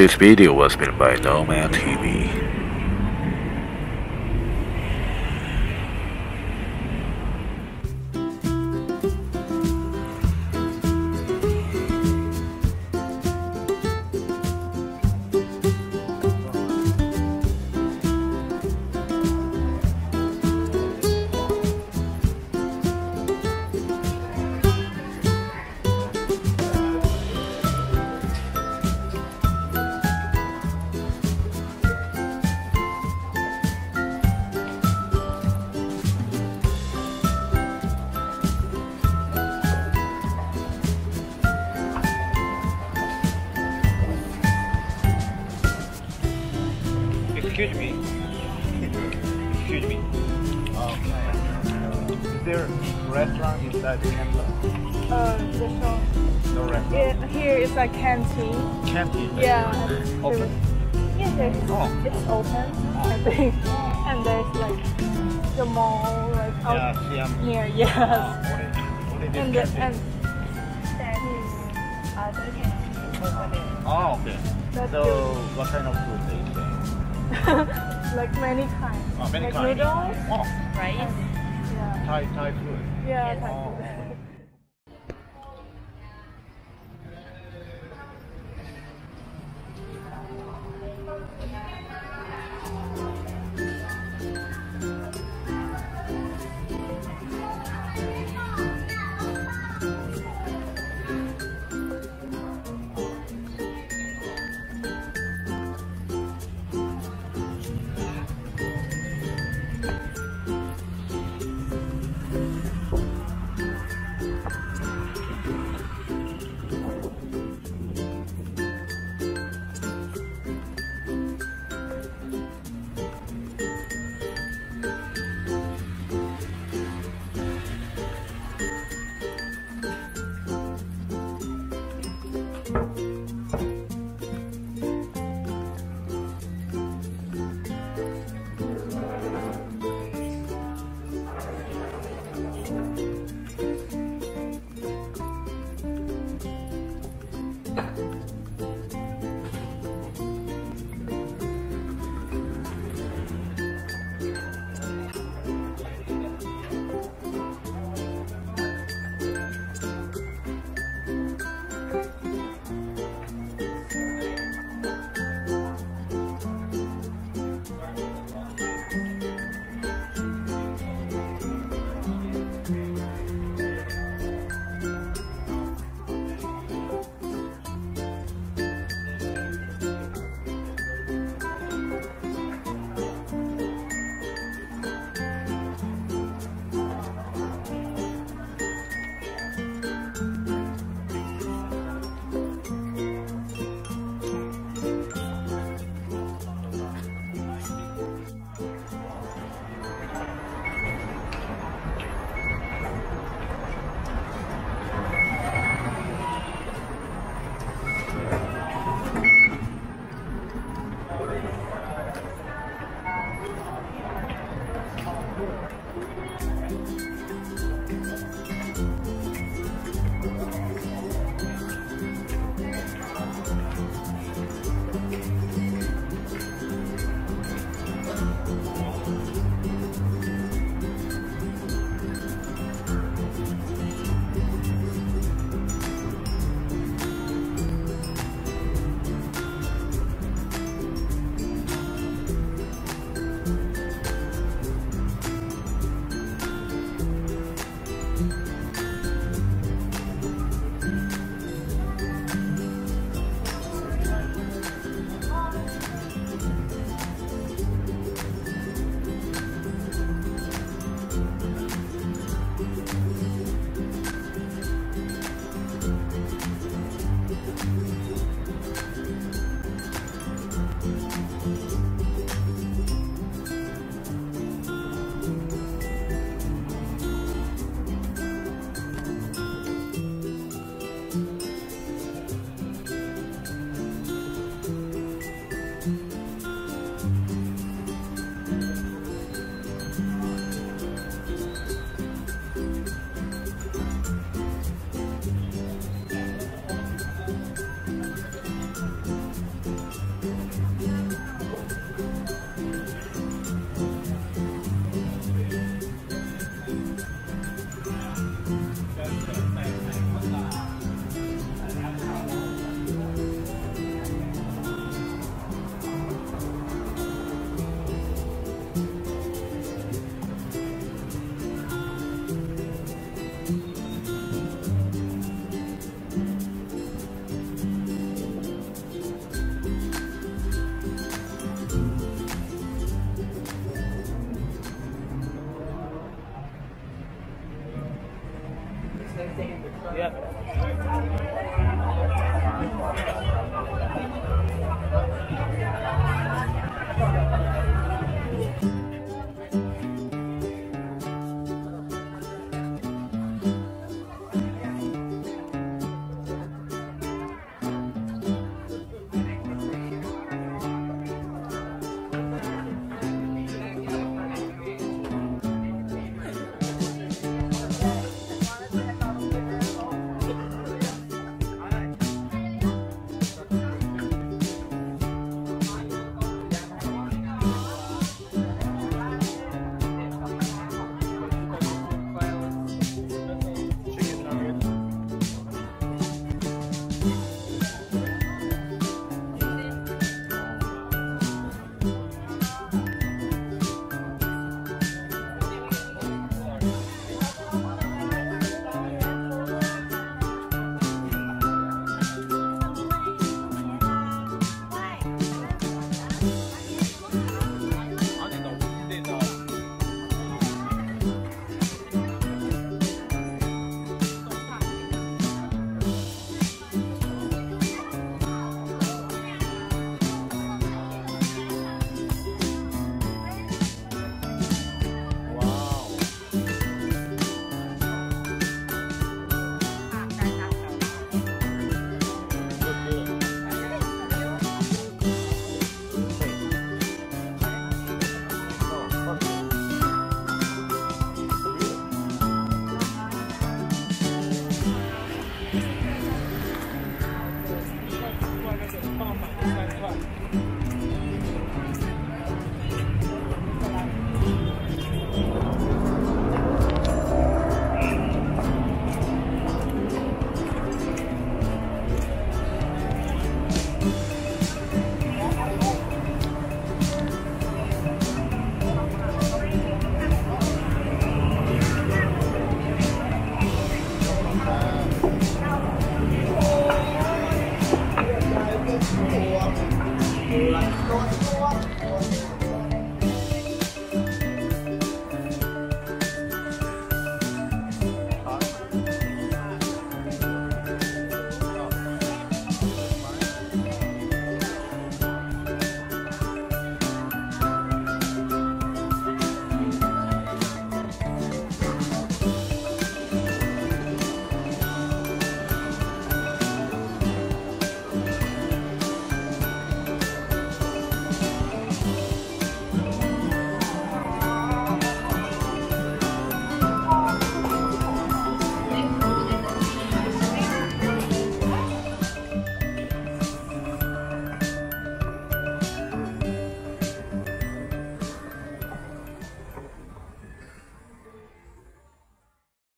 This video was made by Nomad TV. Excuse me. Excuse me. Okay. Is there restaurant inside the campus? Uh, restaurant. No restaurant. Yeah, here is a canteen. Canteen. Yeah. Open? Yeah, there's, Oh. it's open, I think. And there's like the mall, like out Yeah, see, I'm. near, yes. What is, what is And, the, this and canteen? there is other canteen over there. Oh, okay. That's So, what kind of food they say? like many kinds. Oh, many like kinds. noodles. Oh, Rice. Yeah. Thai, Thai food. Yeah, Thai food. Yeah.